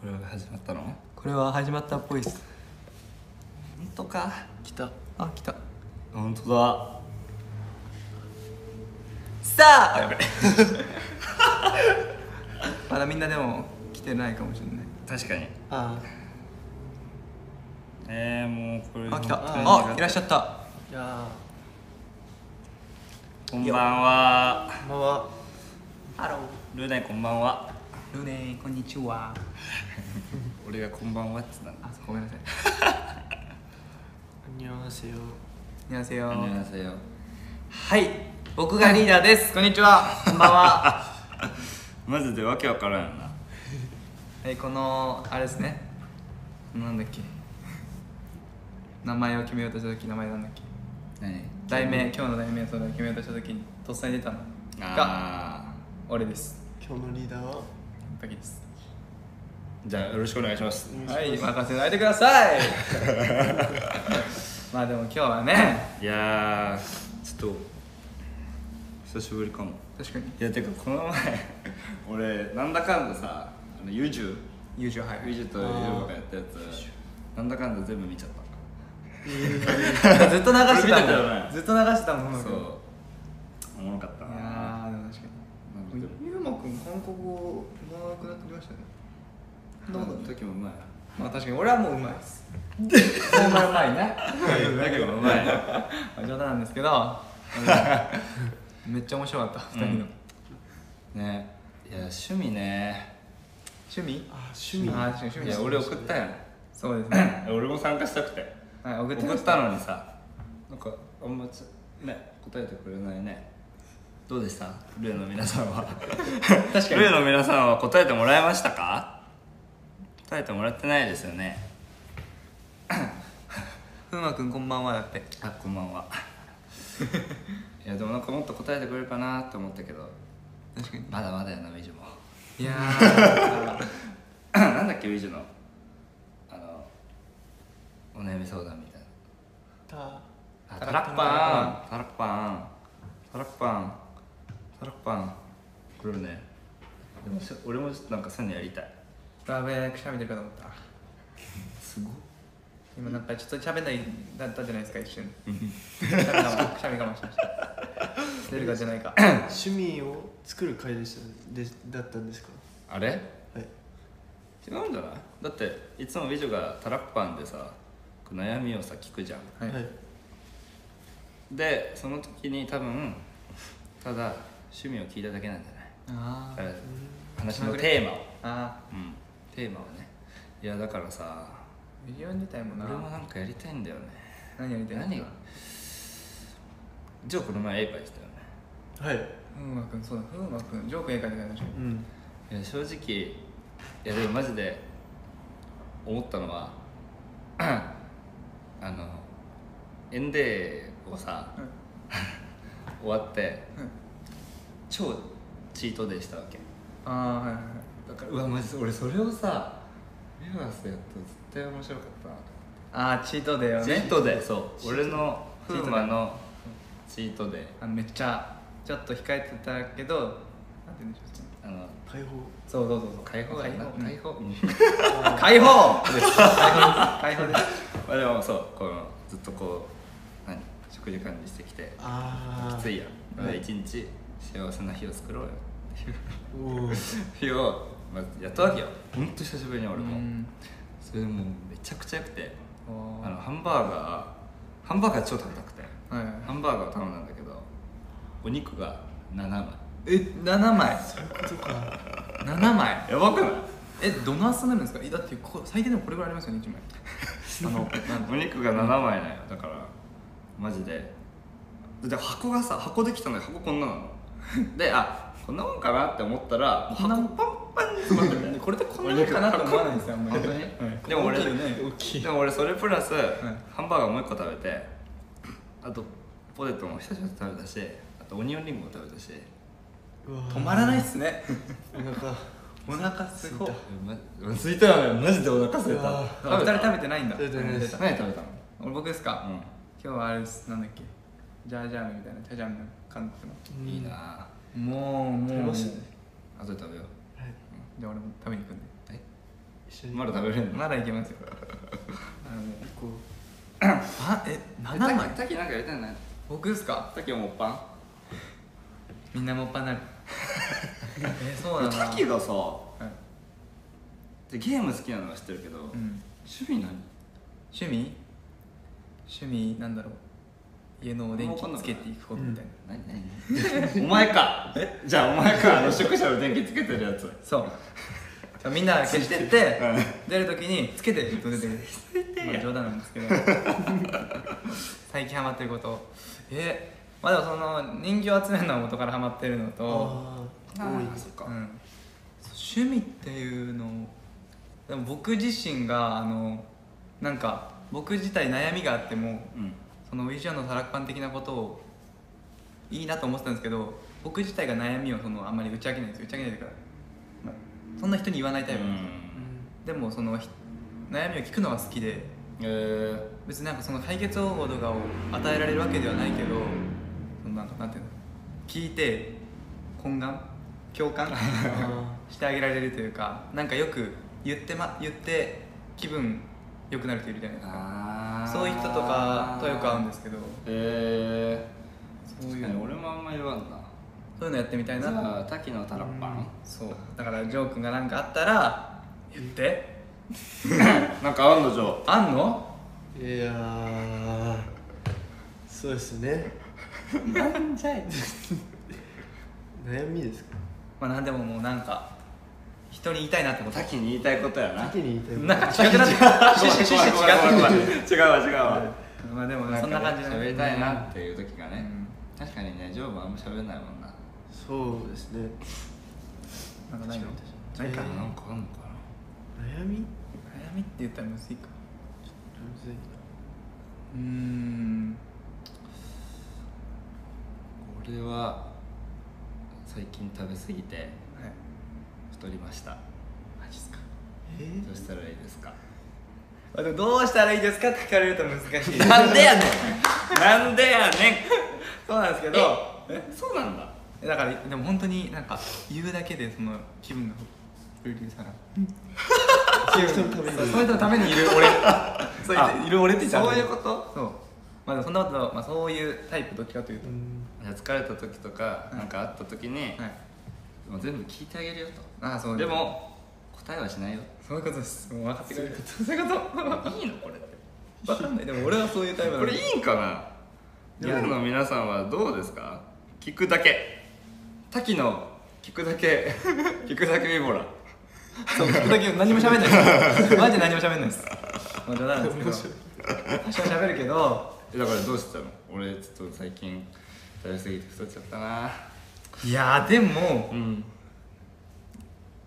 これは始まったの？本これは始まったっぽいっす。当か？来た。あ来た。本当だ。さあ！やべ。まだみんなでも来てないかもしれない。確かに。あえー、もうこれあ来た。あいらっしゃった。あいや。こんばんは。ーこんばんは。ハロルネこんばんは。ールネこんにちは。俺がこんばんはっつったの。あごめんなさい。こんにちは。こんにちは。は。い。僕がリーダーです。こんにちは。こんばんは。マジでわけわからんよな。はいこのあれですね。なんだっけ。名前を決めようとした時名前なんだっけ。何？題名今日の題名そを決めようとした時にとっさに出たのが俺です。今日のリーダーは？滝です。ーじゃあよろしくお願いします。はい。任せないでください。まあでも今日はね。いやーちょっと久しぶりかも。確かに。いやてかこの前俺なんだかんださあの YouTube 友情はい YouTube と YouTube がやったやつ。なんだかんだ全部見ちゃった。ずっと流してたもん。ずっと流してたもんそう。おもろかったいやなーでも確かに。なんかゆうまくん韓国語うまくなってきましたね。どうだった？時もうまい？まあ確かに俺はもううまいです。そんなうまいねだけどうまい。ま あ冗談なんですけど。めっちゃ面白かった二人の。ね。いや趣味ね。趣味？あ趣味。あー趣味趣味。いや俺送ったやん。そうですね。俺も参加したくて。はい送って送ったのにさ。なんかあんまつね答えてくれないねどうでした？ルーの皆さんは。確かに。ルーの皆さんは答えてもらえましたか？答えてもらってないですよね。ふうまくんこんばんはだってあこんばんは。いやでもなんかもっと答えてくれるかなって思ったけど。確かに。まだまだやなウィジュも。いやー。なんだっけウィジュの。あのお悩み相談みたいな。た。あタラッパン。タラッパン。タラッパンタラッパンこれね。でもし俺もちょっとなんかそういうのやりたい。やべえくしゃみ出るかと思った。すご今なんかちょっと喋んないだったじゃないですか一瞬。くしゃみ我慢くしゃみ我慢しました出るか出ないか。趣味を作る会でした。でだったんですか？あれ？はい。違うんじゃない？だっていつも美女がタラッパンでさ悩みをさ聞くじゃん。はい、はい。でその時に多分ただ趣味を聞いただけなんじゃない？あ話のテーマを。あうん。テーマをね。いやだからさービデオに出たいもんな。俺もなんかやりたいんだよね。何やりたい？何が？ジョーこの前絵描いてたよね。はい。ふうまくんそうだ。ふうまくんジョーク絵描いてた確かにうん。いや正直いやでもマジで思ったのは あのエンデーをさ 終わってうん超チートデーしたわけ。ああはいはいはい。だからうわマジで俺それをさメガスやったら絶対面白かったなとああチートデーをね。チートデー。そう。俺のチートマのチートデー。あのめっちゃちょっと控えてたけどなんて言うんでしょうあの解放。そうそうそうそう。解放解放。うん。解放。です。解放です。まあでもそうこのずっとこう何食事管理してきてああきついや一日幸せな日を作ろうよ。日を、まあ、やったわけよ。ほんと久しぶりに俺も。うん。それでもうめちゃくちゃよくてあのハンバーガーハンバーガー超食べたくて。はいはい。ハンバーガーを頼んだんだけどお肉が7枚。え7枚？そういうことか。7枚？やばくない？えどの厚さになるんですか？えだってこ最低でもこれぐらいありますよね1枚。あのお肉が7枚なんよ。だからマジで。で箱がさ箱できたのに箱こんななの？であこんなもんかなって思ったらもう箱パンパンに詰まってて。これでこんなもんかなと思わないんですよあんまり。本当にはい。でも俺ねでも俺それプラス、ハンバーガーもう一個食べてあとポテトも久しぶりに食べたしあとオニオンリングも食べたし止まらないっすね。お腹。お腹すごいまついたよね。マジでお腹空いうたわお二人食べてないんだ。食べてない。です何食べたの？俺僕ですか、う今日はあれなんだっけ？ジャージャー麺みたいな。ジャージャー麺韓国んいいな。のもうもう。食べましたね。あとで食べよう。はい。じゃあ俺も食べに行くんで。え？一緒に。まだ食べれるの？まだいけますよ。あのこあえ7枚？タキなんかやりたいな僕ですか？タキはもっぱんみんなもっぱなる。えそうだなタキがさはい。でゲーム好きなのは知ってるけど、うん。趣味何？趣味？趣味なんだろう家のお電気つけていくことみたいな、何何？お前か。じゃあお前か。あの宿舎の電気つけてるやつ。そう。じゃあみんな消してってうん。出るときにつけてと出て。くるまあ冗談なんですけど。最近ハマってること。えまあでもその人形集めるのは元からハマってるのうと、ああ多いそっか、うん、趣味っていうのでも僕自身があのなんか僕自体悩みがあってもうんそのウィジョンのタラッパン的なことをいいなと思ってたんですけど僕自体が悩みをそのあんまり打ち明けないんですよ。打ち明けないというか、まあ、そんな人に言わないタイプなんですよ、でもそのひ悩みを聞くのが好きでえー、別になんかその解決方法とかを与えられるわけではないけどそのなんかなんていうの聞いて懇願共感あしてあげられるというかなんかよく言って,、ま、言って気分良くなる人いるじゃないですかそういう人とかとよく会うんですけど。えー、そういう。確かに俺もあんま言わんな。そういうのやってみたいじなゃあ滝のタラッパン。そう。だからジョー君が何かあったら言って。なんかあんのジョあんの？いやーそうですね。なんじゃい。悩みですか？まあ何でももうなんか人に言いたいなってこと滝に言いたいことやな。先に言いたいこと。なんか違くなって趣旨趣旨違ってくる違うわ違うわ。まあでもそんな感じ喋りたいなっていう時がね、うん。確かにねジョーもあんま喋れないもんな。そうですね。なんかないの？ないかえーなんかあんのか悩み？悩みって言ったらむずいか。むずいな。うーん。な俺は最近食べ過ぎてはい太りました。マジっすか？えどうしたらいいですか？あでもどうしたらいいですかって聞かれると難しい。なんでやねん。なんでやねん。そうなんですけど。えそうなんだ。だからでも本当になんか言うだけでその気分がプロデューサーそういう人のためにそうそういう人のためにいる俺。そういる俺って言っちゃそういうこと？そう。まあそんなこと、まあ、そういうタイプどっちかというと、疲れた時とかうん。なんかあった時に、はい。もう全部聞いてあげるよああそうとでも答えはしないよ。そういうことです。もう分かってくれる。そういうこと？いいの？これって。分かんない。でも俺はそういうタイプなのこれいいんかな？夜の皆さんはどうですか？聞くだけ。滝の聞くだけ。聞くだけビボラ。そう聞くだけ何も喋んないです。マジで何も喋んないです。まあ冗談なんですけど。多少喋るけど。えだからどうしてたの？俺ちょっと最近食べ過ぎて太っちゃったな。いやーでもうん。あ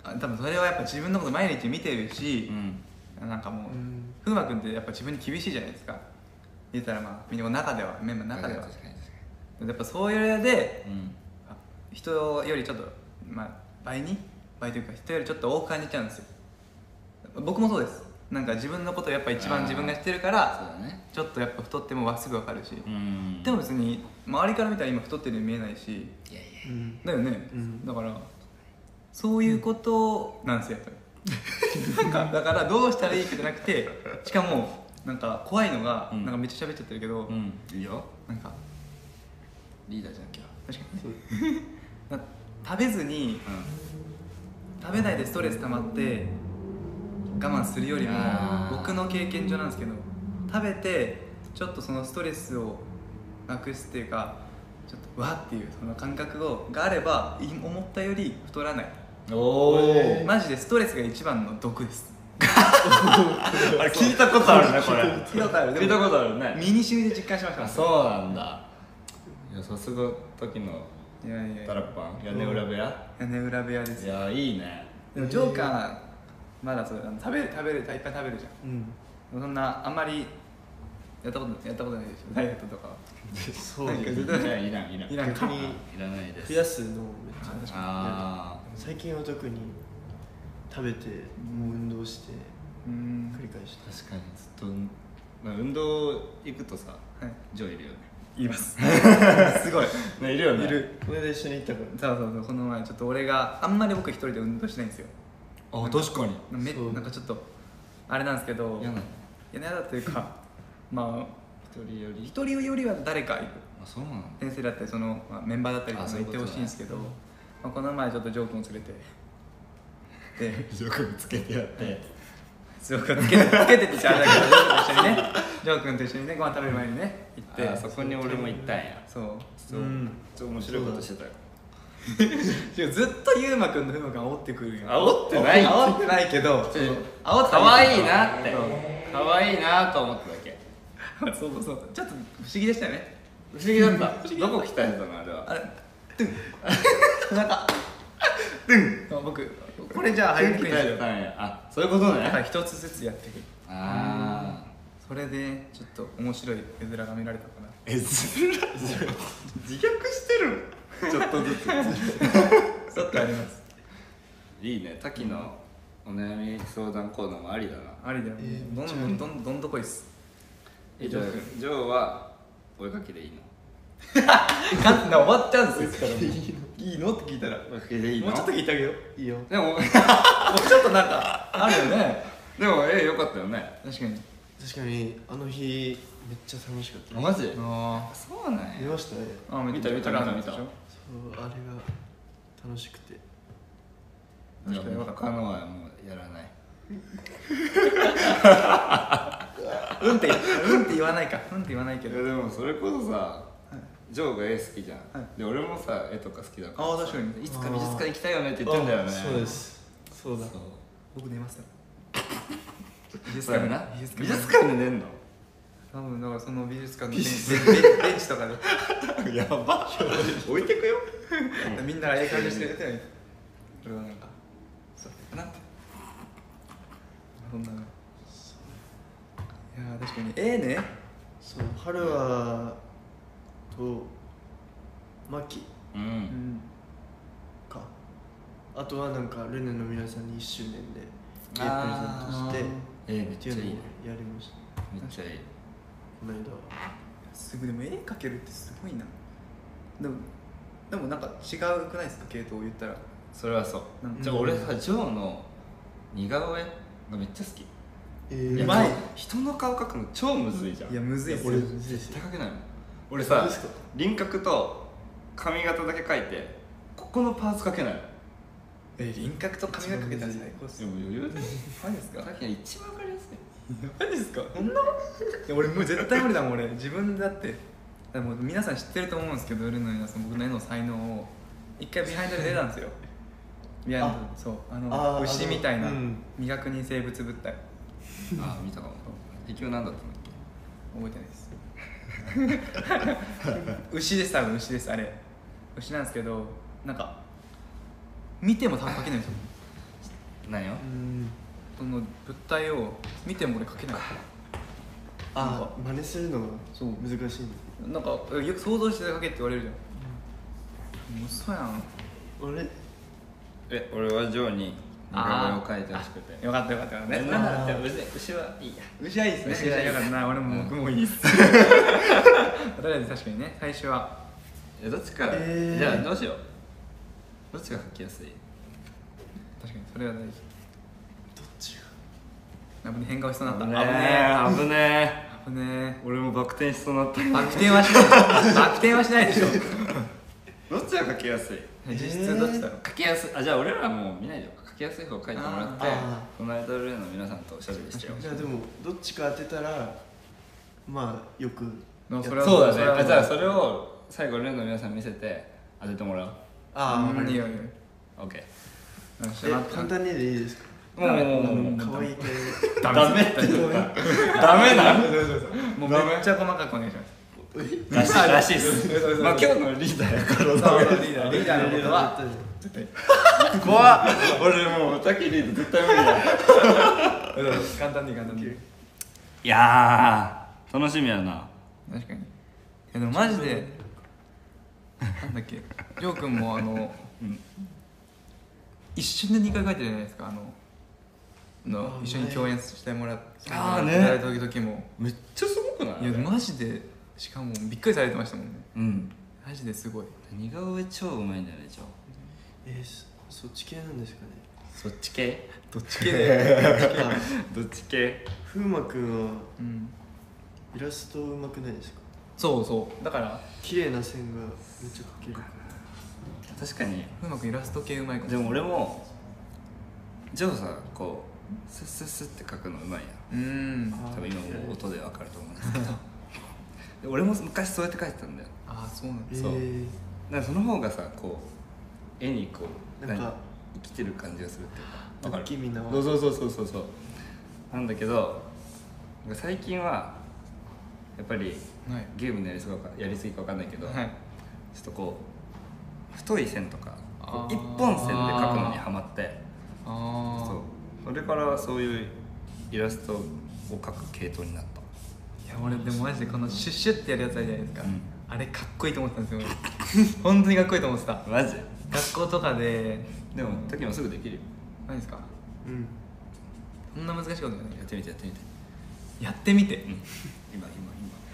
多分それはやっぱ自分のこと毎日見てるうし、ん。なんかもううん。風磨君ってやっぱ自分に厳しいじゃないですか。言ったらまあみんな中ではメンバーの中では。やっぱそういうでにうん。あ人よりちょっとまあ倍に？倍というか人よりちょっと多く感じちゃうんですよ。僕もそうです。なんか自分のことやっぱ一番自分が知ってるからちょっとやっぱ太ってもすぐ分かるし、うん。でも別に周りから見たら今太ってるように見えないし。いやいや。うん。だよね、うん。だからそういうことなんですよ なんかだからどうしたらいいかじゃなくてしかもなんか怖いのが、うん。なんかめっちゃ喋っちゃってるけど、うん。いいよ。なんかリーダーじゃん今確かにそう。な食べずに日食べないでストレス溜まって我慢するよりも僕の経験上なんですけど食べてちょっとそのストレスをなくすっていうかちょっとわっていうその感覚をがあればい思ったより太らないうんおえー。マジでストレスが一番の毒です。あれ聞いたことあるねこれ。聞いたことある。聞いたことあるね。身に染みて実感しましたあそうなんだ。いやさすが時のいやいやタラッパン。屋根裏部屋。屋根裏部屋ですいやいいね。でもジョーカーまだそうあの食べる食べるいっぱい食べるじゃん。うん。そんなあんまりやったことやったことないでしょ。ダイエットとかは。そうなんかですいやいらんいらん。いらんか。逆にい。らないです。増やすのもめっちゃあ最近は特に食べてもう運動してうん。繰り返して。あ確かにずっと、まあ、運動行くとさはい。ジョーいるよね。います。すごい。ねいるよね。いる。この間一緒に行ったからそうそうそうこの前ちょっと俺があんまり僕一人で運動しないんですよ。あ確かに。めなんかちょっとあれなんですけど嫌なの。嫌だというか まあ一人より一人よりは誰かいる。あそうなの。先生だったりその、まあ、メンバーだったりとかいうことねほしいんですけど、まあ、この前ちょっとジョー君を連れて。でよくつけてやって。ジョー君つけてつけてってちゃあれだけどジョー君と一緒にね。ジョー君と一緒にねご飯食べる前にね行って。あそこに俺も行ったんや。そう。そう。うん。ちょっと面白いことしてたよ。ずっと優馬君の風磨君煽ってくるよ。煽ってない。煽ってないけどちょ煽って可愛いなって。そう可愛いなと思っただけ。そうそうそう。ちょっと不思議でしたよね。不思議だった。どこ鍛えてたのあれは。あれトゥン。なんかトゥン。僕これじゃあ入りにくやあそういうことだからね一つずつやっていく。ああそれでちょっと面白い絵面が見られたかな。えずら自虐してる。ちょっとずつ。ちょっとあります。いいね。滝のお悩み相談コーナーもありだな。ありだよ、えーどんどんどんどんどこいっす。えじゃあジョーはお絵かきでいいの？かんな終わっちゃうんですよいいの？って聞いたら。もうちょっと聞いてあげよう。いいよ。でも もうちょっとなんかあるよね。でも絵良かったよね。確かに。確かにあの日めっちゃ楽しかった。あマジ？あそうなんや。見ました？ねあ見た見た見た。見た。そうあれが楽しくて。確かに。のはもうやらない。うんってうんって言わないか。うんって言わないけど。いやでもそれこそさジョーが絵好きじゃん、はで俺もさ絵とか好きだからあー確かに。いつか美術館行きたいよねって言ってんだよね。あそうです。そうだ。そう。僕寝ますよ。美術そうやな？美術美術館で寝んの？多分だからその美術館のベンベンベンベンチとかで。やば。置いてくよ。みんながええ感じしてるて俺はなんかそうかなってそんな。のいやー確かに。ええね。そう春はとマキ？ううん。んか。あとはなんかルネの皆さんに1周年で絵プレゼンあトしてえめっちゃいいね。やりました。めっちゃいい。この間すごいでも絵描けるってすごいな。でもでもなんか違うくないですか？系統を言ったら。それはそう。なんか。じゃあ俺さジョーの似顔絵？がめっちゃ好き。えいやうまい人の顔描くの超むずいじゃん。いやむずいっす俺よ。絶対描けないもん俺さ輪郭と髪型だけ描いてここのパーツ描けないの。え輪郭と髪がかけたら最高っす。でも余裕でマジですか？さっきの一番わかりやすい。マジですか？そんないや俺もう絶対無理だもん俺。自分だってでも皆さん知ってると思うんですけどルネの皆さん僕の絵の才能を。一回 behind で出たんですよ。behind そう。あの牛みたいな未確認生物物体。あ見たかも。結局何だったんだっ覚えてないです 牛です多分牛ですあれ。牛なんですけどなんか見ても多分描けないんですよ。け何ようん。その物体を見ても俺描けない。あ真似するのがそう。難しいのなんかよく想像して描けって言われるじゃん。もう嘘やん。俺？え俺はジョーに似顔絵を描いてほしくて。よかったよかったよかったえなんならじゃあ別に牛はいいや。牛はいいですね。牛はよかった。な俺も僕もいいっす。とりあえず確かにね最初は。えどっちか、えー。じゃあどうしよう。どっちが描きやすい？確かにそれは大事。どっちが？危ね変顔しそうになった。危ね危ねえ。危ね俺もバク転しそうになった。えバク転はしない。バク転はしないでしょ。どっちが描きやすい？実質どっちだろう？描きやすいあじゃあ俺らもう見ないでよ。描きやすい方描いてもらってこの間ルーの皆さんとおしゃべりしてよ。じゃあでもどっちか当てたらまあよくまあそれはそうだね。それはあじゃあそれを最後ルーの皆さんに見せて当ててもらおう。ああうん。い。いよいいよ OK 簡単にでいいですか？もうもうもうもうあもうの可愛い系ダメって言った。ダメなもうめっちゃ細かくお願いしますらしいらしいっす。まあ今日のリーダーやからそうダメリーダーリーダーのことは。怖っ。俺もう滝リーダー絶対無理だ。簡単に簡単にいやー楽しみやな。確かに。いやでもマジでなんだっけ。りょうくんもあの、一瞬で2回書いてるじゃないですか。あののあ一緒に共演してもらって。ね。いただいた時も。めっちゃすごくない？いやマジでしかもびっくりされてましたもんね。うん。マジですごい。似顔絵超うまいんだよねジョえーそそっち系なんですかね。そっち系？どっち系？で どっち系？風磨くんはうんイラストうまくないですか？そうそう。だから綺麗な線がめっちゃ描ける確かに。うまくイラスト系うまいかも。でも俺もジョーさこうスッスッスッって書くのうまいやうーん。あ多分今もう音でわかると思うんですけど。で 俺も昔そうやって書いてたんだよ。ああそうなんだ。そう。えだからその方がさこう絵にこうなんか何生きてる感じがするっていうか。わかる不気味なそうそうそうそうそうそう。なんだけど最近はやっぱりはい。ゲームのやりすぎかやりすぎかわかんないけど、はい。ちょっとこう太い線とか一本線で描くのにはまって。あそう。それからそういうイラストを描く系統になったいや俺でもマジでこのシュッシュってやるやつあるじゃないですか、うん。あれかっこいいと思ってたんですよ俺。本当にかっこいいと思ってた。マジ？学校とかで。でも時もすぐできるよ。何ですか？うん。そんな難しいことじゃない。やってみてやってみて。やってみて、うん。今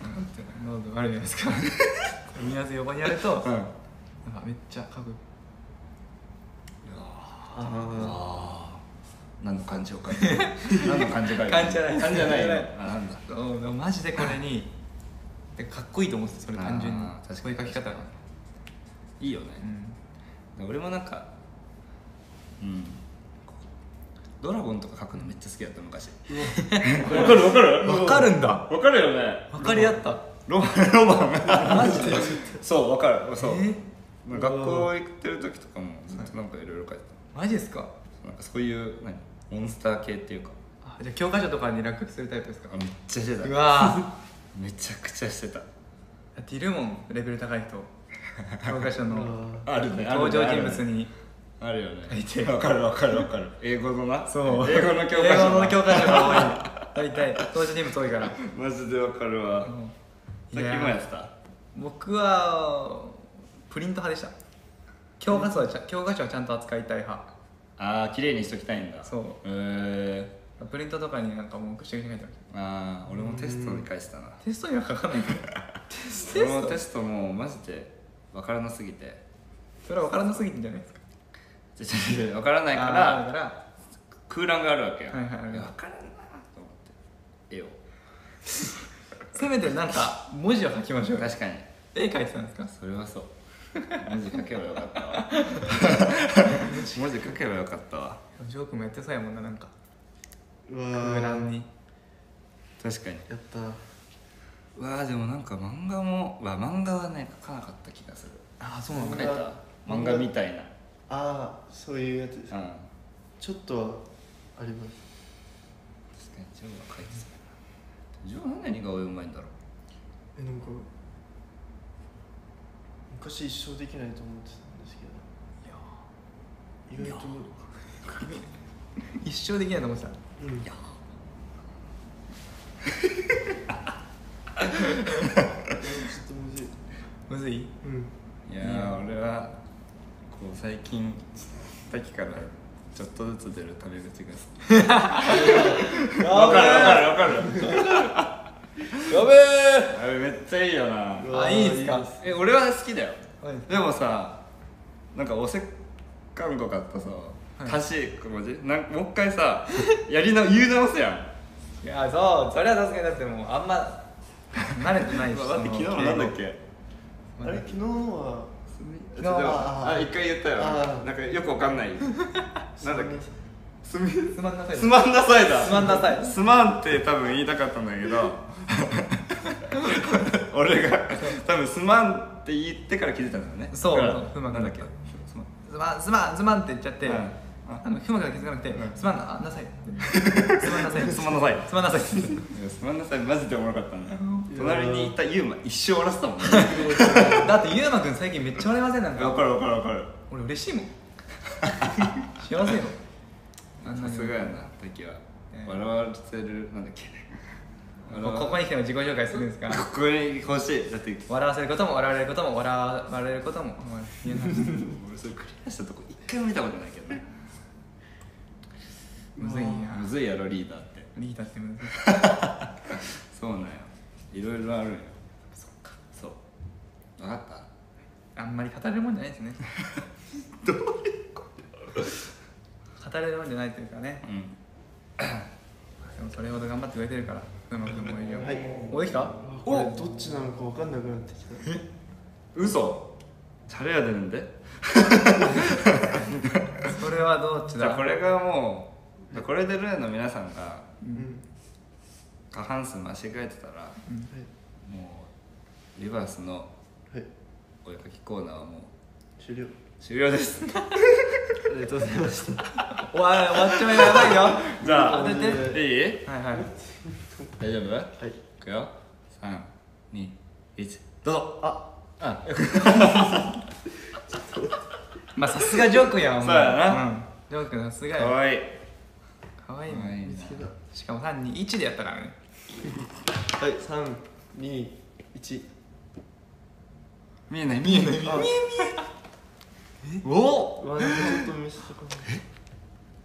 今なんてノートあるじゃないですか。見やすい横にやると、今なんかめっちゃかっこいい。あああ何の感情か何の感情か感じじゃない。感じじゃないよ。感じじゃない。あなんだ？そうでもマジでこれにでかっこいいと思ってたそれ単純に。あー確かに。そういう書き方が。いいよね。う、ん。俺もなんかうん。ドラゴンとか描くのめっちゃ好きだった昔。わ。かるわかる？わかるんだ。わかるよね。分かり合った。ロマン。ロマン。マジで？そうわかる。そう。え？学校行ってる時とかもずっとなんかいろいろ書いてマジですか？たなんかそういう何？モンスター系っていうか。あじゃあ教科書とかに落書きするタイプですか？あめっちゃしてうたわ めちゃくちゃしてた。だっているもんレベル高い人。教科書あの あるね登場人物にあるよね。書いて。わかるわかるわかる。英語のな？そう。英語の教科書英語の教科書が多い。大体。登場人物多いから。マジでわかるわ。うん。さっきもやってた僕はプリント派でした。教科書はちゃ教科書はちゃんと扱いたい派ああ綺麗にしときたいんだ。そう。へえプリントとかになんかもうぐしゃぐしゃ書いてああ俺もテストに返したな。たテストには書かないけど。テスト？俺もテストもうマジでわからなすぎて。それは分からなすぎてんじゃないですか？ちょちょちょわからないからだから。空欄があるわけよ。はいはいはい。わからんなと思って。絵を。せめてなんか文字を書きましょうよ。確かに。絵描いてたんですか？それはそう文字書けばよかったわ。文字書けばよかったわ。ジョークもやってそうやもんななんか。うわ空欄に。確かに。やった。うわーでもなんか漫画もわ漫画はね描かなかった気がする。ああそうなんだ。描いた漫画みたいな。ああそういうやつです。うん。ちょっとはあります。かにジョーは描いてたな。ジョーなんで似顔絵うまいんだろう。えなんか昔一生できないと思ってたんですけど。意外と。一生できないと思ってたうんいやちょっとむずいむずいうんいやー。俺はこう最近滝からちょっとずつ出るタメ口が好きわかるわかるわかるやべえ。あれめっちゃいいよな。あいいですか？え俺は好きだよ。はい。でもさなんかおせっかんこかったさい。足し小文字？なんもう一回さ やりな言う直すやん。いやそうそれはさすがにだってもうあんま慣れてないし 待って昨日のなんだっけ？あれ？昨日のはちょっとああ一回言ったよ。あなんかよくわかんない。なんだっけ？すみすまん。なさいすまんなさいだ。すまんなさい。すまんって多分言いたかったんだけど俺が多分すまんって言ってから気づいたんだよね。そうだからすまん。なんだっけ？すまん。すまんすまんって言っちゃって、うん。あのふまが気づかなくて、うん。すまんななさい。すまんなさい。すまんなさい。すまんなさい。すまんなさい。マジでおもろかったんだ隣にいたユーマ一生笑ってたもんね。だってゆうまくん最近めっちゃ笑いませんなん。かわかるわかるわかる。俺嬉しいもん。幸せよ。さすがやな時は。ね笑わせるなんだっけ？こここに来ても自己紹介するんですか？ここに欲しい。だって笑わせることも笑われることも笑われることも俺それクリアしたとこ一回も見たことないけどね。むずいな。むずいやろリーダーって。リーダーってむずい。そうなんよ。いろいろあるんよ。そっか。そう。分かった？あんまり語れるもんじゃないですね。語れるもんじゃないというかね。うん。でもそれほど頑張ってくれてるから風磨君もいるよはい。おできた？これどっちなのか分かんなくなってきた。嘘？チャレやでるんで？それはどっちだ？じゃあこれがもうこれでルーの皆さんがうん。過半数間違えてたらはいもうリバースのはい。お絵かきコーナーはもう終了。終了です。ありがとうございました。おい終わっちまいやばいよ。じゃあ当てて。いい？はいはい大丈夫？いはい。くよ。321どうぞ。あ。あ。まあさすがジョー君やわお前。そうやな。うん。ジョー君さすがや。かわいい。かわいいかわいいね見つけた。しかも321でやったからね。はい三二一。見えない見えない。あ。おうわなんかちょっと見せたか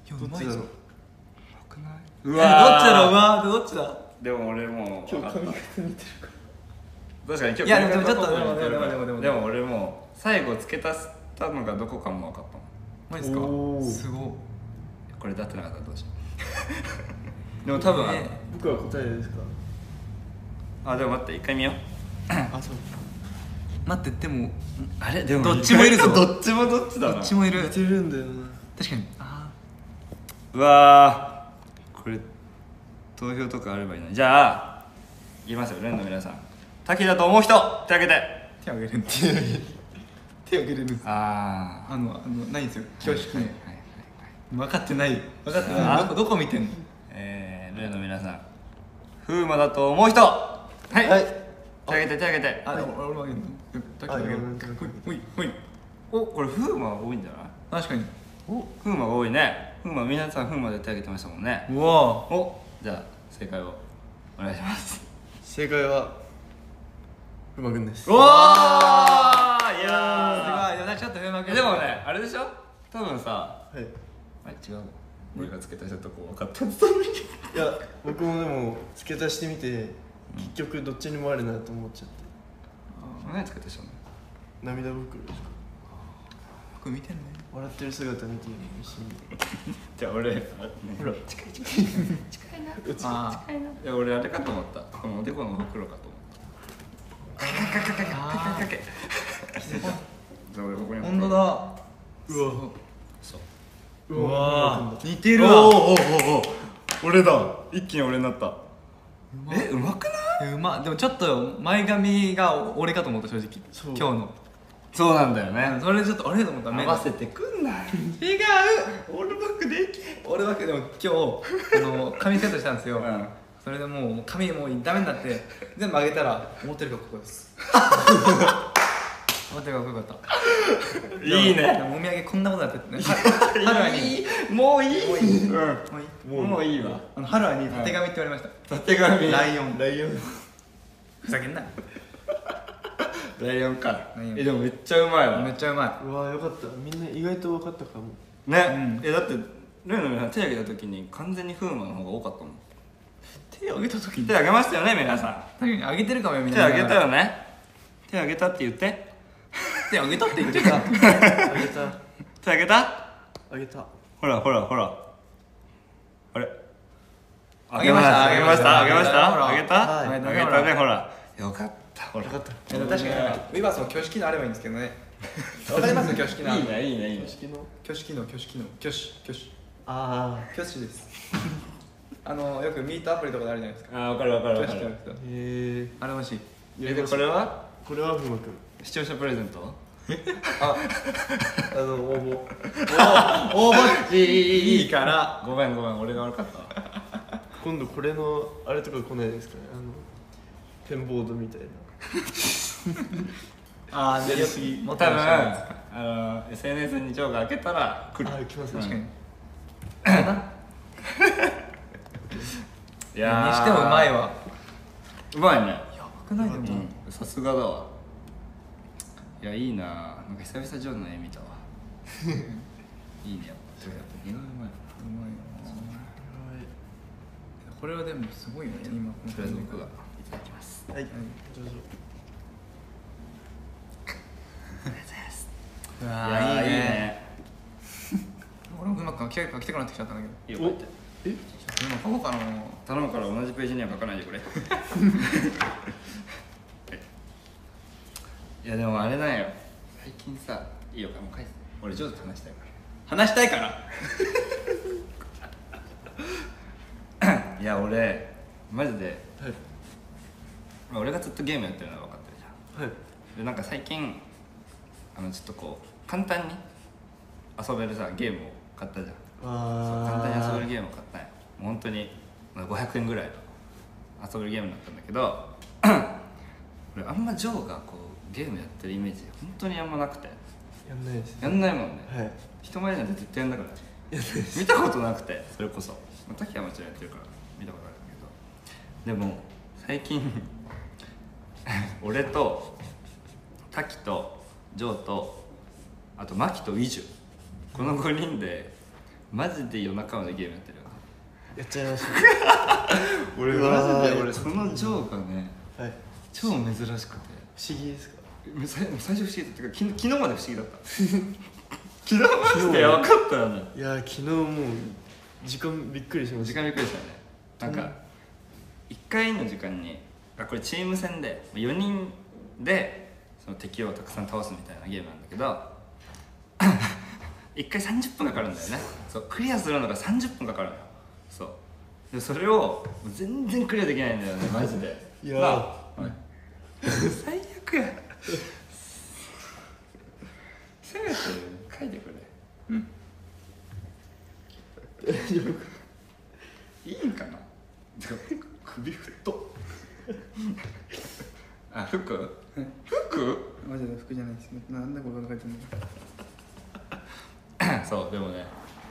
今などっちだろうう？えどっちだろう？うわーどっちだ？でも俺もう今日髪型似てるかた確かに今日いやでもちょっと濃く似てるから。でもでもでもでも俺もう最後付け足したのがどこかも分かったもん。マジですか？すごこれだってなかったらどうしよう。でも多分あのね僕は答えですか？あでも待って一回見よう。あそう。待ってでもあれ？でどっちもいるぞ。どっちもどっちだな。どっちもいる。似てるんだよな。確かに。あうわ投票とかあればいいのに。じゃあ言いますよ連の皆さん。滝だと思う人手挙げて。ー手を挙げる手を挙げる手を挙げるんです。ああのあのないんですよ。教室はいにはいはいはい。分かってない。分かってない。どこどこ見てんの？えー、例の皆さん。風磨だと思う人。はい、はい。手挙げて手挙げて。あでも俺もあげるの？だけあげるほいほいほい。おこれ風磨が多いんじゃない？確かに。お風磨が多いね。風磨皆さん風磨で手挙げてましたもんね。うわおじゃあ正解を。お願いします。正解はうまくんです。おー！いやすごい。でもちょっとうまくーでもねあれでしょ？多分さはい。あ違うの俺がつけた人とこ分かったってたのにいや僕もでも付け足してみて結局どっちにもあるなと思っちゃって。何つけた人なの？涙袋ですか僕見てんね笑ってる姿見て一緒に。じゃあ俺ほら。近い近い。あいや俺あれかと思った。このおでこの袋かと思あった。じゃあ俺ここに本当だうわそううわ似てるおわおおおお俺だ一気に俺になったえうまくないうまでもちょっと前髪が俺かと思った正直今日のそうなんだよね。それでちょっとあれと思った合わせてくんな違う。オールバックでき。俺だけでも今日あの髪セットしたんですよ、うん。それでもう髪もうダメになって全部上げたら思ってるがここです。思ってるがここよかった。いいね。でもお土産こんなことやっててね。春春にいい。もういい。もういい。うん。もういい。もういいわ。あの春に縦紙って言われました、たてがみライオン。ライオン。ふざけんなライオンかライオンえでもめっちゃうまいわ。めっちゃうまうわよかった。みんな意外と分かったかも。ね、えだってルーの皆さん手挙げた時に完全に風磨の方が多かったもん。い手を挙げた時に？手挙げましたよね皆さん。確かに上げてるかもよみん手な挙げたよね。手挙げたって言って。手挙げたって言ってた。あげた。手挙げた？あげた。ほらほらほら。あれ？あげましたあげました。あげました。ほら。あげた？はい。あげたねほら。よかったほら。よかった。確かにウィバースの挙式のあればいいんですけどね。わかります？挙式の。いいねいいねいいね。式の？挙式の挙式の。挙手挙手。あ挙手です。あのよくミートアプリとかであるじゃないですか。あ分かる分かる分かる。へえあれ欲しい。えでこれは？これはふまくん。視聴者プレゼント？あ。あの応募。応募。いいから。ごめんごめん俺が悪かったわ。今度これのあれとか来ないですかね？あのペンボードみたいな ああやりすぎ多分もっと面白いですかあの SNS にジョーが開けたら来る。あ来ます確かに。いやー。にしてもうまいわ。うまいね。やばくないでも。うんさすがだわ。いやいいな。なんか久々ジョーの絵見たわ。いいねやっぱ。やっぱ似顔絵うまいう。まいなこれはでもすごいよね今このとりあえず僕が。いただきます。はい。どうぞ。ういわーいいね。俺もうまくなんか来たくなってきちゃったんだけど。いいよ書いて。え？今書こうかな頼むから同じページには書かないでくれ。いやでもあれなんよ。最近さいいよもう書いて俺上手と話したいか話したいから。ら いや俺マジではい。まあ俺がずっとゲームやってるのは分かってるじゃん。はい。でなんか最近あのちょっとこう簡単に遊べるさゲームを買ったじゃん。そうあ簡単に遊べるゲームを買ったんよ。もう本当にまあ500円ぐらいの遊べるゲームだったんだけど 俺あんまジョーがこうゲームやってるイメージ本当にあんまなくて。やんないですやんないもんね、はい。人前なんて絶対やんなくないやんないです。見たことなくてそれこそ。まあ滝はもちろんやってるから見たことあるんだけど。でも最近 俺と滝とジョーとあとマキとイジュこの5人でマジで夜中までゲームやってるよ。やっちゃいまし 俺うわーマジで俺そのジョーがねたはい。超珍しくて。不思議ですか？最最初不思議だった。けど昨日昨日まで不思議だった。昨日マジで。やばかったよね。いや昨日もう時間びっくりしました。時間びっくりしたよね。なんか1回の時間にあこれチーム戦で4人でその敵をたくさん倒すみたいなゲームなんだけど 1回30分かかるんだよね。そうクリアするのが30分かかるのよ。そう。でそれを全然クリアできないんだよねマジで。いやー。なあ最悪や。せめて書いてくれ。いいんかなてか首太っあ服？服？マジで服じゃないですなんでこれが書いてんの？そうでもね。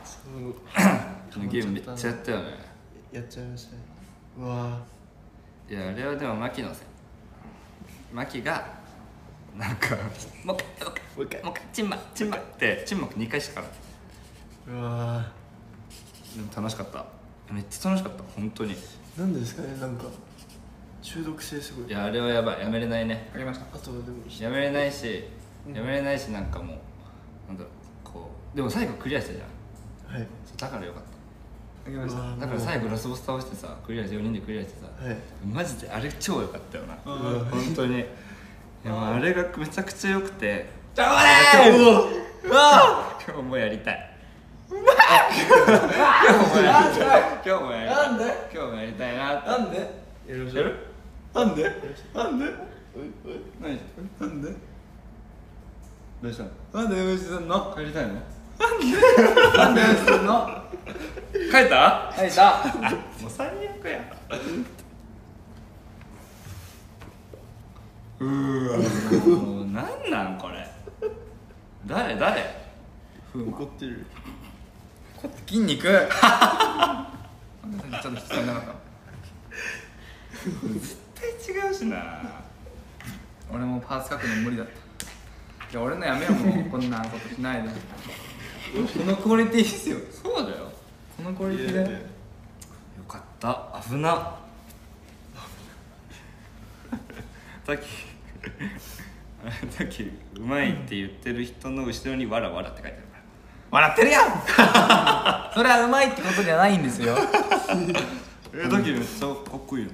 そう。このゲームめっちゃやったよね。やっちゃいましたね。うわいやあれはでもマキのせい。マキがなんかもう一回もう一回もう一回チンマチンマってチンマ2回しかーうわでも楽しかった。めっちゃ楽しかった本当に。なんでですかねなんか中毒性すごい。やあれはやばい。やめれないね。書きました。あとはでもやめれないしやめれないしなんかもうなんだろうこうでも最後クリアしたじゃん。はい。そうだからよかっ書きました。うわただから最後ラスボス倒してさクリアして4人でクリアしてさはい。マジであれ超良かったよな。うわ本当に。いやもうあれがめちゃくちゃ良くて。ちょうだいうわ今日もやりたい。今日もやりたい。今日もやりたい。なんで？今日もやりたいななんで？やりましょうやる？なんで？なんで？何？なんで？どうしたの？なんでんの？帰りたいの？なんで？んの？帰った？書いた。もう最悪や。うーわ。もうなんなんこれ？誰？誰？怒ってる。筋肉？なんでさっきちょっと質問なかった 絶対違うしな。俺もパーツ書くの無理だった。いや俺のやめようもうこんなことしないで。このクオリティですよ。そうだよ。このクオリティで。いやいやよかった。危な。さっきさっきうまいって言ってる人の後ろに「わらわら」って書いてあるから。笑ってるやん。それはうまいってことじゃないんですよ。えだけめっちゃかっこいいよ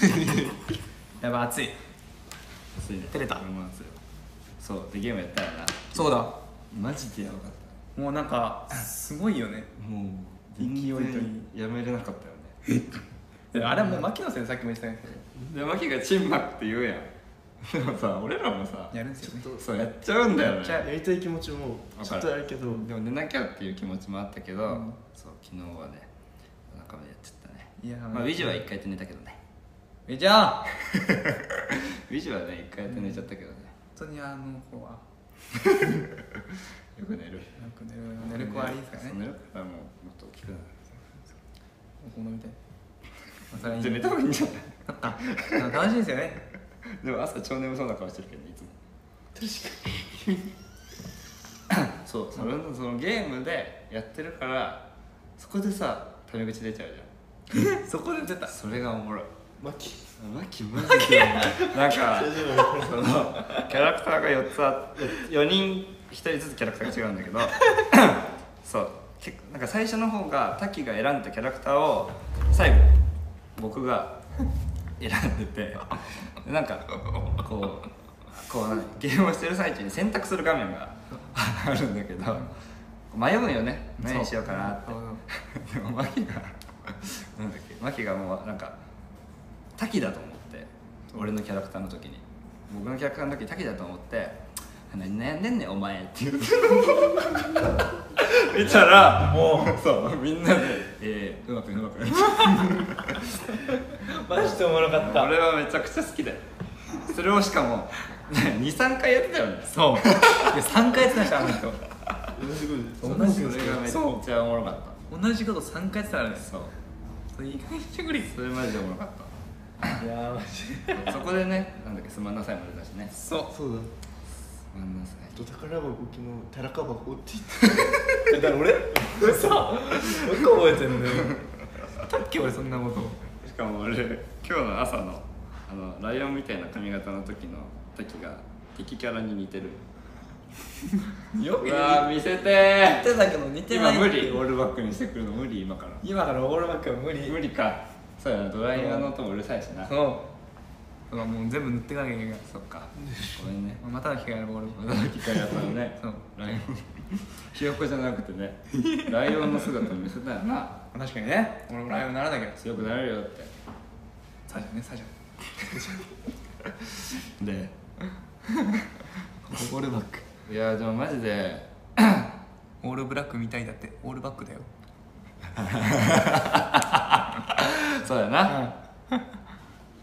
やばい熱い。熱いね。照れた。俺も熱いそうでゲームやったらな。そうだ。マジでやばかっもうなんかすごいよね。たもう勢いとやめれなかったよね。あれはもう牧野先生さっきも言ってたけどでマキがチンマって言うやん。でもさ俺らもさやるんですよね。そうやっちゃうんだよね。やりたい気持ちもちょっとあるけど。でも寝なきゃっていう気持ちもあったけど、うん。そう昨日はね中までやっちゃったね。いやまあウィジュは1回やって寝たけどねえじゃあ。ウィジュはね1回やって寝ちゃったけどね、本当にあの子は。よく寝る。よく寝る寝る子はいいですかね。寝るからもうもっと大きくなる。お好みで。じゃあ寝た方がいいんじゃない？楽しいですよね。でも朝超眠そうな顔してるけどねいつも。確かに。そうそれのそのゲームでやってるからそこでさタメ口出ちゃうじゃん。そこで出た。それがおもろいマキマキマジでなんかそのキャラクターが4つあって4人1人ずつキャラクターが違うんだけど そう。なんか最初の方が滝が選んだキャラクターを最後僕が選んでてでなんかこうこう何ゲームをしてる最中に選択する画面があるんだけど迷うよね。何にしようかなって。でもマキがなんだっけマキがもうなんか滝だと思って俺のキャラクターの時に。僕のキャラクターの時滝だと思って「何悩んでんねんお前」って言って見たらもうそうみんなで「えー、うまくうまく」マジでおもろかった。俺はめちゃくちゃ好きだよ。それをしかも23回やってたよね。そう。で3回やってましたあの人。同じこと同じそれがめっちゃおもろかっ同じこと3回やってたからね。たそう。それ意外にしてくれそれマジでおもろかったいやーマジ。でそこでねなんだっけすまんなさいも出たしね。そう。そうだ。すまんなさい。と宝箱昨日寺か箱って言って。だから俺？嘘。よく覚えてんねだっけ俺そんなこと。しかも俺今日の朝のあのライオンみたいな髪型の時の時が敵キャラに似てる。ようわー見せて言ってたけど似てない今無理オールバックにしてくるの無理今から。今からオールバックは無理。無理かそうやなドライヤーの音もうるさいしな。そう。だからもう全部塗っていかなきゃいけない。かそっか。ごめんね。らまたの機会あれば俺もまた機会やったのね。そう。ライオン。ひよこじゃなくてね。ライオンの姿を見せたよな。確かにね。俺もライブにならなきゃ。強くなれるよって。サジャねサジ で。ャオールバック。いやでもマジで。オールブラックみたいだって。オールバックだよ そうやな、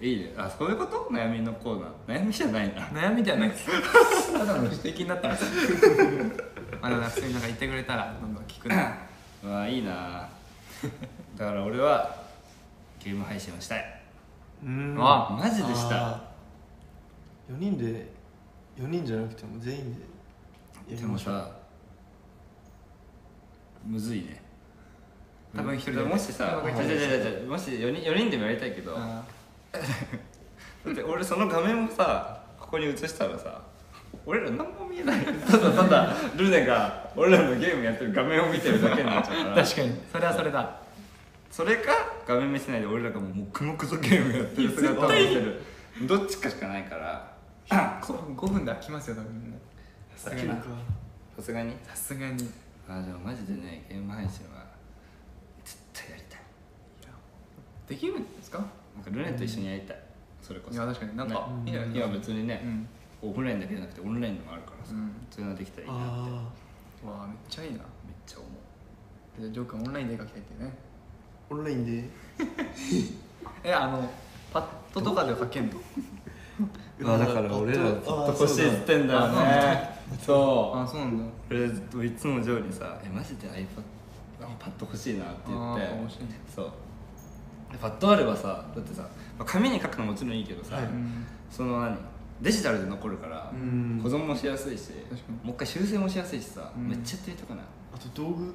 いいね。あそういうこと？悩みのコーナー。悩みじゃないな。悩みじゃない。で すただの指摘になってます。まあでも普通になんか言ってくれたらどんどん聞くな。まあいいな。だから俺はゲーム配信をしたい。うん。あマジでした。4人で4人じゃなくても全員でやでりましょう。もさむずいね多分一人で。もしさうん。じゃじゃじゃじゃもし4人 ,4 人でもやりたいけど。だあって俺その画面をさここに映したらさ俺ら何も見えない。ただただルネが俺らのゲームやってる画面を見てるだけになっちゃうから。確かに。それはそれだ。それか画面見せないで俺らがもう黙々とゲームやってる姿を見せる。どっちかしかないから。5分で飽きますよ多分さいけるかさすがに。さすがに。あでもマジでねゲーム配信は絶対やりたいできるんですか？なんかルネと一緒にやりたい。それこそ。いや確かになんかね。いいんじゃない？今別にね、うん。オフラインだけじゃなくてオンラインのもあるからさ、うん。そういうのできたらいいなって。めっあわあめっちゃいいな。ちゃ思う。じゃあジョー君オンラインで絵描きたいってね。あオンラインで？えあのパッドとかで描けんの？あだから俺らずっとあ欲しいっつってんだよね。そあそうなんだ。う俺ずっといつもジョーにさ「えマジで iPad, iPad 欲しいな」って言って。あー欲しいね。そうでパッドあればさだってさ、まあ紙に書くのもちろんいいけどさ、はい。うんその何デジタルで残るから、うん。保存もしやすいしもう一回修正もしやすいしさ、うん。めっちゃやってみたくな。いあと道具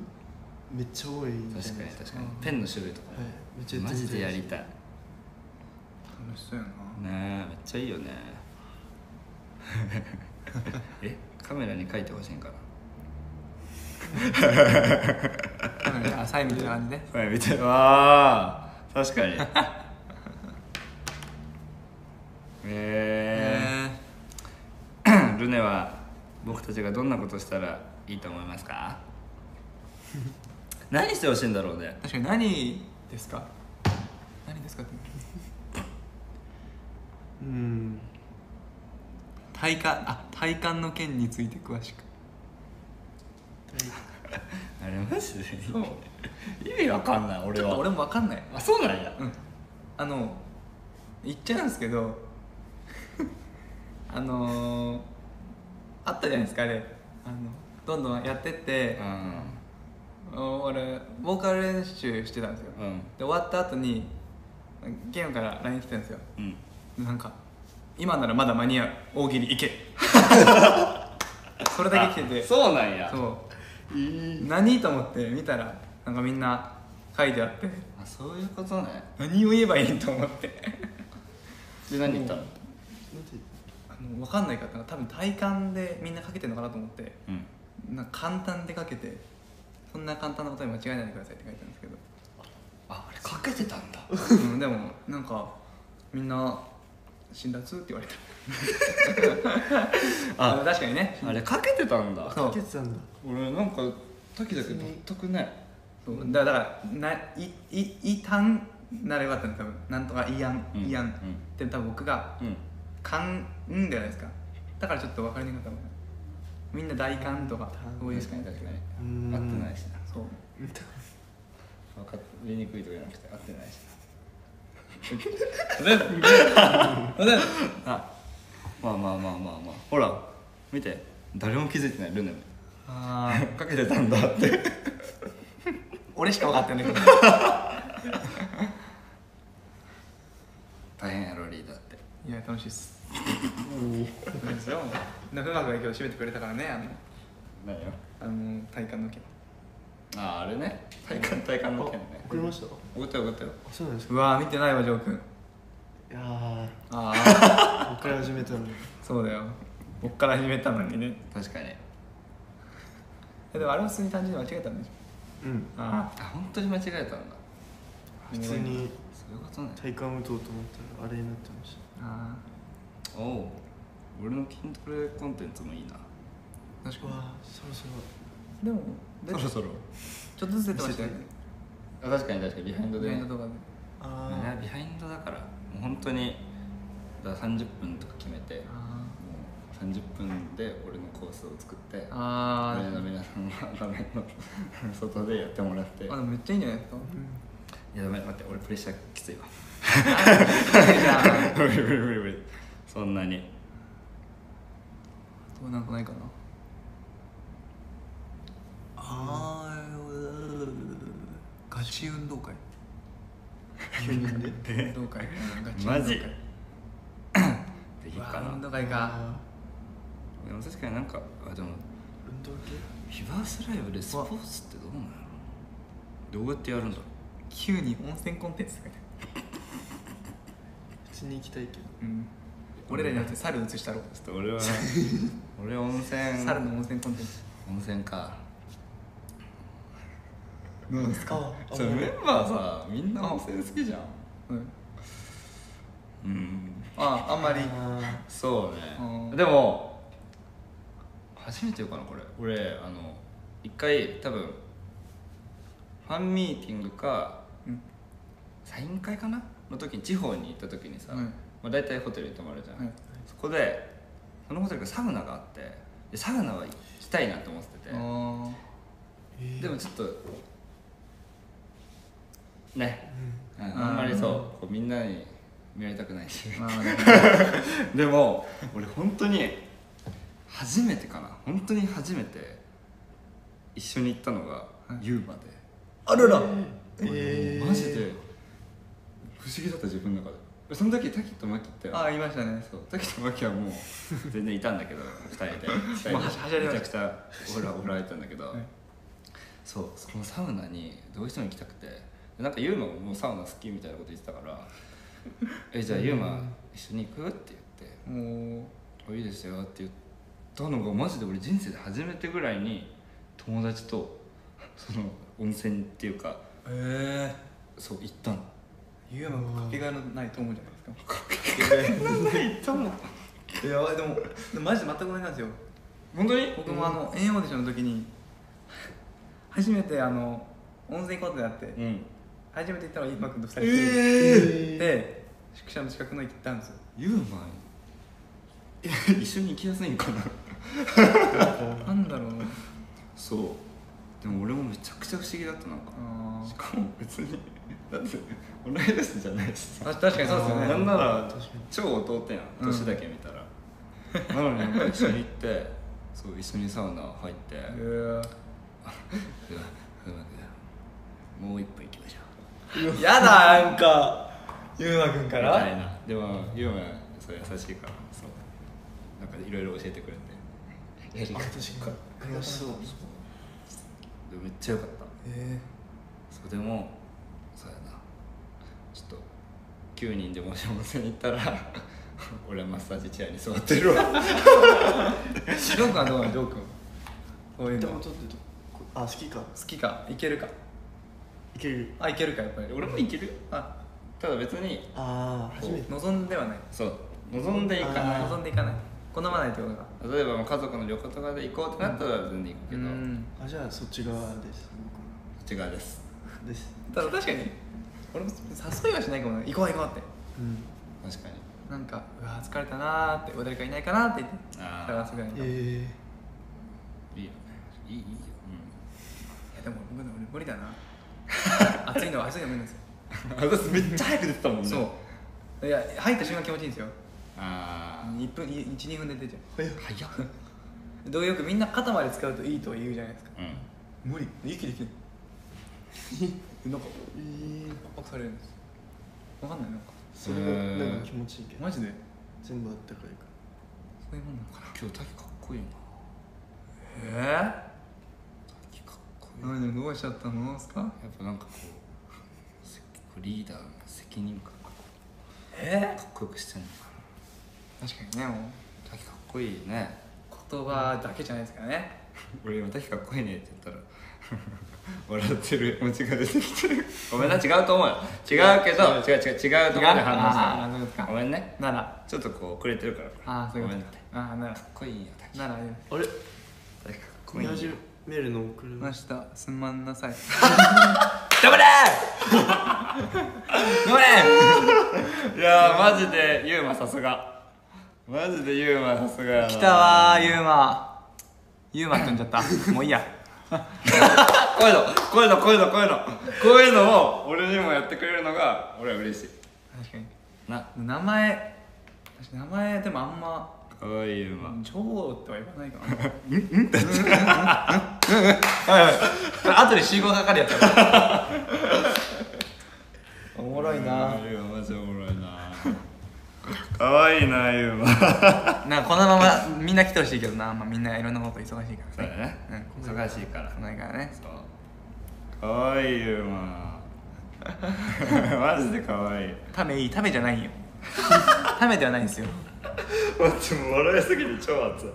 めっちゃ多い。みたいな確かに確かに。うん。ペンの種類とか、はい。めっちゃマみたいジでやりたい。楽しそうやな。ねえめっちゃいいよね。えカメラに書いてほしいんかな。うん。あサインみたいな感じで。はい見てわあ確かに。えー、ルネは僕たちがどんなことしたらいいと思いますか？何してほしいんだろうね。確かに何ですか？何ですかって。うん。体感あ体感の件について詳しく。あれマジでそう 意味わかんない俺は。ちょっと俺も分かんない。あそうなんや。うん。あの言っちゃうんですけど あのー、あったじゃないですかあれ。あのどんどんやってってう、ん。俺ボーカル練習してたんですよ、うん。で終わった後にゲームから LINE 来たんですよ。うん。なんか「今ならまだ間に合う大喜利行け」それだけ来てて。あそうなんや。そう。いい。何と思って見たらなんかみんな書いてあって。あそういうことね。何を言えばいいと思って。で何言ったの？あの分かんないから多分体感でみんな書けてるのかなと思って。うん。なんか簡単で書けてそんな簡単なことに間違えないでくださいって書いてあるんですけど。ああれかけてたんだ。うん、でもなんかみんな辛辣って言われた。あ確かにね。あれかけてたんだ。かけてたんだ。俺なんか時だけ全くねそうだだからないいいたんならよかったね多分。なんとかいやん、うんいやん、うん。で多分僕がうん「かん」んじゃないですか。だからちょっと分かりにくかったもんね。みんな大寒とかそういう確かに確かにうーん。合ってないしな。そう。分かりにくいとかじゃなくて合ってないしな。あまあまあまあまあまあ。ほら見て。誰も気づいてない。ルネもああかけてたんだって 俺しか分かってない。大変やろリーダーって。いや楽しいっす。そうですよ。中川が今日締めてくれたからねあの何よあの体感の件。あああれね。体感体感の件ね。送りました？送ったよ送ったよ。あそうなんですか？うわー見てないわジョー君。いやー。ああ僕から始めたのに。そうだよ。僕から始めたのにね。確かに。えでもあれは普通に単純に間違えたんでしうん。ょああ本当に間違えたんだ。普通にそういうことね。体幹打とうと思ったらあれになってましあおお俺の筋トレコンテンツもいいな。確かたうわーそろそろ。にでもでそろそろ。ちょっとずつ出てましたよね。あ確かに確かに。 behind でね。イベントとかであいや behind だから。もう本当にだから30分とか決めて。もあう30分で俺のコースを作ってー。あルネの皆さんは画面の外でやってもらって。いあでもめっちゃいいんじゃないですか？ーやダメ待って俺プレッシャーきついわ。無理無理無理無理そんなに。どうなんかないかな？あガチ運動会。ー9人で運動会。うんガチ運動会。マジ？できるかな。運動会か。あでも確かになんかあでもー運動系？ヒバースライブでスポーツってどうなの？どうやってやるんだ？ろ急に温泉コンテンツって書いてある普通に行きたいけど。うん。俺らになって猿映したろ。うちょっと俺は。俺温泉。猿の温泉コンテンツ。温泉か。どうですか？あそうメンバーさみんな温泉好きじゃん。うん。うん。ああんまり。あそうね。うんでも初めてかなこれ。俺あの一回多分ファンミーティングかうん。サイン会かな？の時に地方に行った時にさ、うん。まあ、大体ホテルに泊まるじゃん、はい。そこでそのホテルがサウナがあってでサウナは行きたいなと思ってて。えー。でもちょっとね、うん。んあんまりそうこうみんなに見られたくないし。ーまあねでも俺本当に初めてかな。本当に初めて一緒に行ったのがユーマで、あらら。えー。マジで。不思議だった自分の中で。その時滝とマキって。ああいましたね。そう。滝とマキはもう 全然いたんだけど二人で。二人で。めちゃくちゃオラオラいたんだけど、はい。そう。そこのサウナにどうしても行きたくて。でなんかユーマももうサウナ好きみたいなこと言ってたから「えじゃあユーマ一緒に行く?」って言って。も「あいいですよ」って言ったのがマジで俺人生で初めてぐらいに友達とその温泉っていうかうえそう行ったの。えユーマかけがえのないと思うじゃないですか？行ったのいやでもでもマジで全く同じなんですよ。本当に？僕もあの遠オーディションの時に初めてあの温泉行こうってなってうん。初めて行ったのはイーマ君と2人えでで宿舎の近くの行ったんですよ。ユーマ。え一緒に行きやすいんかな？なんだろうなそう。でも俺もめちゃくちゃ不思議だったなんか。あしかも別に。だって同い年じゃないしさ。ー確かにそうですよねなんなら超弟やん。うん。年だけ見たら、なのになんか一緒に行ってそう一緒にサウナ入って、もう一杯行きましょう。やだなんか。ゆうまくんかみらたいな。でもユーマそう優しいからそう。なんかいろいろ教えてくれてやり方。悔しそう。でめっちゃ良かった。えそうでもそうやな。ちょっと9人でもし温泉行ったら 俺はマッサージチェアに座ってるわ。えジョー君はどうなのジョー君？そういうでのっあ好きか？好きか？いけるか？いける。あいけるかやっぱり。俺もいけるよ。あただ別にああ初めて。望んではない。そう。望んでいかない。望んでいかない。好まないってことか例えば家族の旅行とかで行こうってなったら全然行くけど、うん。あじゃあそっち側です。こっち側です。僕です。ただ確かに俺も誘いはしないかもね。行こう行こうって。うん。確かに。なんかうわ疲れたなーって誰かいないかなって言って探すぐらいの。いえいいよね。いいいいよ、やでも僕ね俺無理だな。暑いのは暑いの無理なんですよ。めっちゃ早く出てたもんね。そう。いや入った瞬間気持ちいいんですよあ1分12分で出ちゃえあ早っ。うどうよくみんな肩まで使うといいとは言うじゃないですか。うん。無理。息できないなんかえー、圧迫されるんです。わかんないなんか。それがなんか気持ちいいけど。マジで？全部あったかいか。そういうもんなのかな。今日滝かっこいいな。え滝かっこいえいや何どうしちゃったのですかっぱなんかこうせリーダーの責任感がえかっこよくしてんのか確かにねもうな滝かっこいいね。言葉だけじゃないですからね。俺今滝かっこいいねって言ったら 笑ってる気持ちが出てきてる。ごめんな違うと思うよ。違うけど違う違う違うところで反応した。ごめんね。なら。ちょっとこう遅れてるから。ああそういうこごめんね。とかああならかっこいいよ滝。ならあれ？滝かっこいいよ見始めるの遅れました。すまんなさい。頑張れ！頑張れ！いやーマジでユーマさすがマジでユーマさすがやな。来たわーユー。マユーマって呼んじゃった。もういいや。こういうのこういうのこういうのこういうの。こういうのを俺にもやってくれるのが俺は嬉しい。確かに。な。名前名前でもあんまかわいいユーマ超っては言わないかな。うんうんだってはいはい後で集合かかるやつやからおもろいなマジおもろいなかわいいなユーマ。なんかこのままみんな来てほしいけどな、まあ、みんないろんなこと忙しいからそうだね。うん。忙しいから。来ないからね。そう。かわいいユーマ。マジでかわいい。ためいい。ためじゃないよ。ためではないんですよ。待って笑いすぎて超熱い。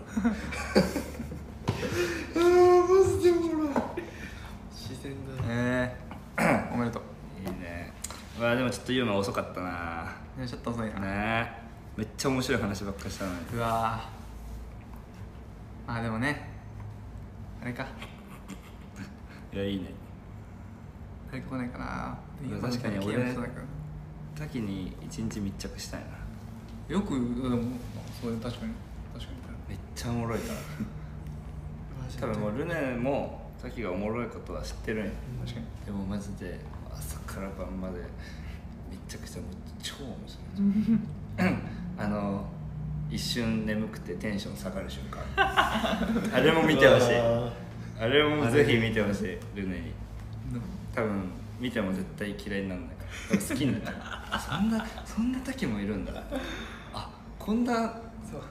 あーマジでおもろい。自然だえー、おめでとう。いいね。うわでもちょっとユーマ遅かったな。ちょっと遅いな、ねめっちゃ面白い話ばっかりしたのに。うわー。あでもね。あれか。いやいいね。誰か来ないかな。や確かに俺滝に一日密着したいな。よくでもそう確かに。確かめっちゃおもろいから。多分もうルネも滝がおもろいことは知ってるんよ。に確かに。でもマジで朝から晩まで密着してもう超面白い あの一瞬眠くてテンション下がる瞬間。あれも見てほしい。あれもぜひ見てほしい。ルネに。多分見ても絶対嫌いにならないから。好きになっちゃう。そんなそんな滝もいるんだ。あこんなそう。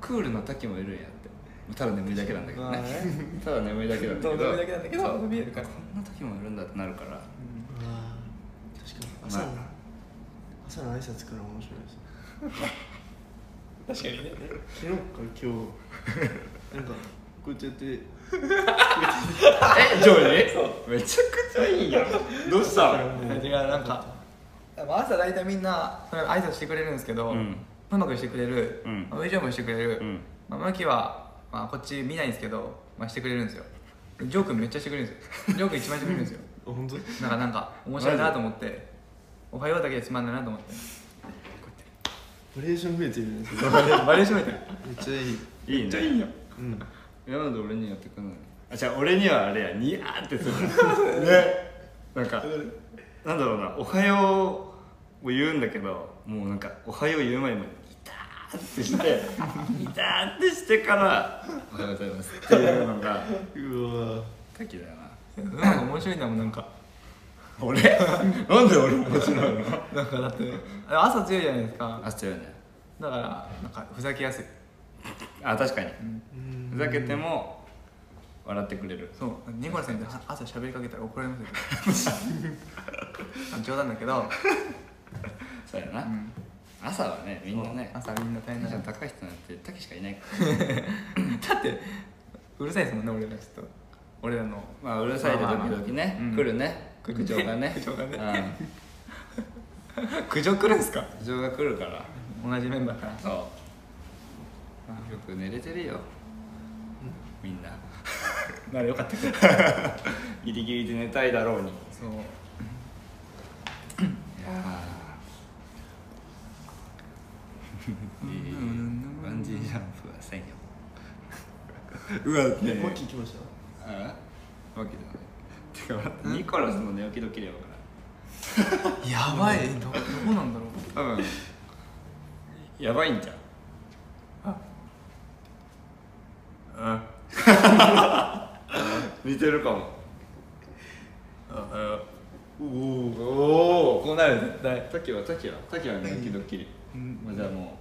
クールな滝もいるんやって。ただ眠いだけなんだけどね。まあね。ただ眠いだけなんだけど。眠いだけなんだけどそう。見えるから。こんな滝もいるんだってなるから。あー確かに。朝の、まあ朝の挨拶から面白いです確かにね。昨日から今日なんかこうやってやって。えジョーにめちゃくちゃいいやん。どうした？違うなんか。朝大体みんな挨拶してくれるんですけど、うん。うまくしてくれる、うん。まあ、ウェイジョブもしてくれる、うん。まあ、マキは、まあ、こっち見ないんですけど、まあ、してくれるんですよ。ジョー君めっちゃしてくれるんですよ。ジョー君一番してくれるんですよ。あ本当？なんかなんか面白いなと思って。おはようだけでつまんないなと思ってバリエーション増えてるんですよ。バリエーション見てる。めっちゃいい。いいねめっちゃいいよ。うん。今まで俺にやってくんのにあじゃあ俺にはあれや。ニヤーってする ね。なんかなんだろうな「おはよう」を言うんだけどもうなんか「おはよう」言う前にも「ギター」ってして「ギター」ってしてから「おはようございます」っていうのがうわ滝だよな。なんか面白いんだもんなんか俺？なんで俺面白いの？なんかだって朝強いじゃないですか。あ強いね。だからなんかふざけやすい。あ確かに。うん。ふざけても笑ってくれる。そう。ニコラさんに朝喋りかけたら怒られますよ。あ冗談だけど、そうやな、うん、朝はねみんなね朝みんな大変だ高い人なんて滝しかいないから。だってうるさいですもんね俺らちょっと俺らのまあうるさいで時々ね、うん来るね苦情がね。苦情がね、苦情来るんすか？うん、苦情が来るから。同じメンバーから。そう。よく寝れてるよ。みんな。ならよかったけど。ギリギリで寝たいだろうに。いそういい。バンジージャンプはせんよ。うわね。もう一気来ました？あわけじゃない。てか待ってニコラスの寝起きドッキリやからやばい。どどうなんだろう？多分やばいんじゃんあ。似てるかも。あおおおおこうなる絶対。滝は滝は滝は寝起きドッキリ、うん。まあ、じゃあも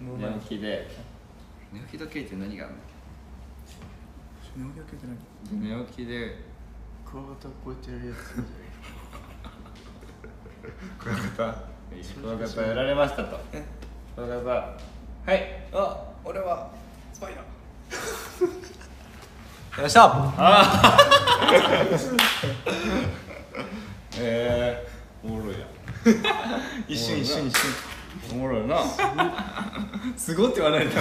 う寝起きで。寝起きドッキリって何がある寝起き起きてない。の寝起きでクワガタこうやってやるやつクワガタクワガタやられましたと。え？クワガタはい。あ俺はスパイだ。よっしゃ えー、おもろいやん。一瞬一瞬一瞬おもろいな。すごい って言わないと。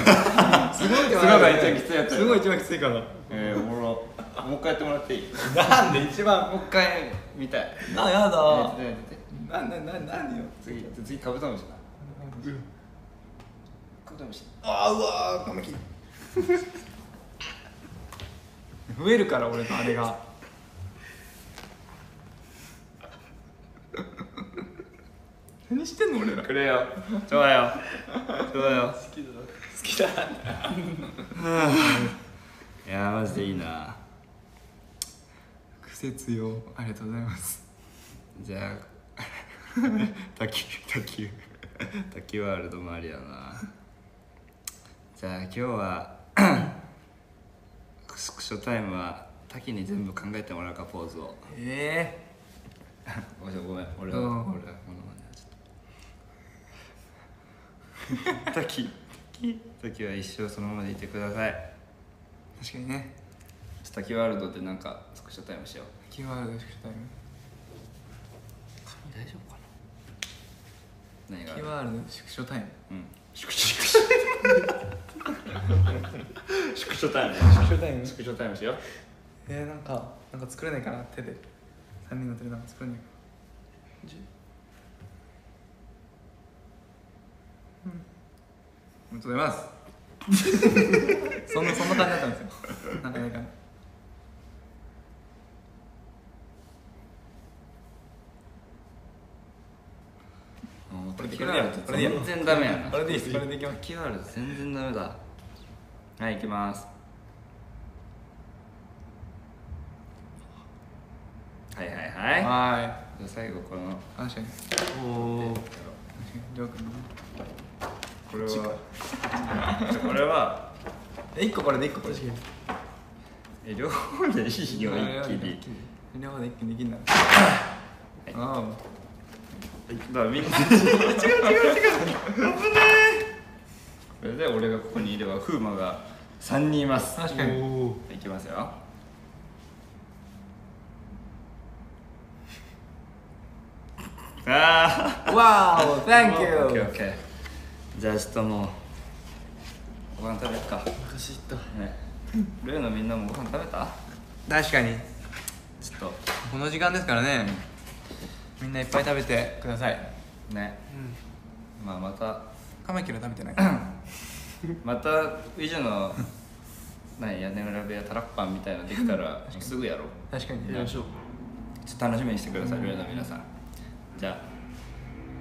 すごいって言すごいわないと一番きついやつすごい一番きついから。えー、おもろ。もう一回やってもらっていい？なんで一番もう一回見たい？あやだ。やってやってななな何よ次次カブトムシだ。カブトムシ。あーうわーカメキ。増えるから俺とあれが何してんの俺ら。くれよ。ちょうだよ。ちょうだよ。好きだ。な好きだ。いやーマジでいいな。癖強ありがとうございます。じゃあ 滝滝滝ワールドもありやな。じゃあ今日はスクショタイムは滝に全部考えてもらうかポーズを。え ごめんごめん。俺はうん。俺はこのままちょっと滝滝滝は一生そのままでいてください。ー、確かにね。ちょっと滝ワールドでなんかスクショタイムしよう。キーワードしかタイム大丈夫かな？何がある？キーワード縮小タイム。うん。縮縮縮縮小タイム。縮小タイム縮小タイムしよう。えー、なんかなんか作れないかな？手で。3人の手でなんか作れないかありがとうございます。そんなそんな感じだったんですよ。なんかないか全然ダメやな。これでいいです。これでいきます。全然ダメだ。はい行きます。はいはいはい。はじゃあ最後この。い確かに。おお確かにりょう。くんねこれは。これは。え一個これで一個これ。確かに。え両方でいいよ一気に。両方で一気にできんだい。あだみんな。違う違う違う危ねえ。これで俺がここにいれば風磨が3人います。あ確かに。おいきますよ。ああわーお Thank you ッケーじゃあちょっともうご飯食べっか。お腹すいた。ね。ルーのみんなもご飯食べた？確かに。ちょっこの時間ですからね。みんないっぱい食べてください。とねまあまた。カマキリは食べてない？またウィジュの何屋根裏部屋タラッパンみたいなのできたらすぐやろう。確かにやりましょう。ちょっと楽しみにしてくださいルーの皆さん。じゃあ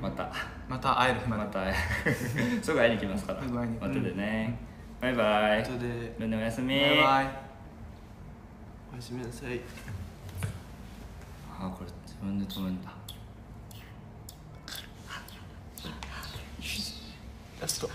またまた会える日まで。また すぐ会いに来ますから。すぐ会いに。待っててね、バイバイ。後でルーのおやすみ。バイバイ。おやすみなさい。あこれ自分で止めんだ。ラスト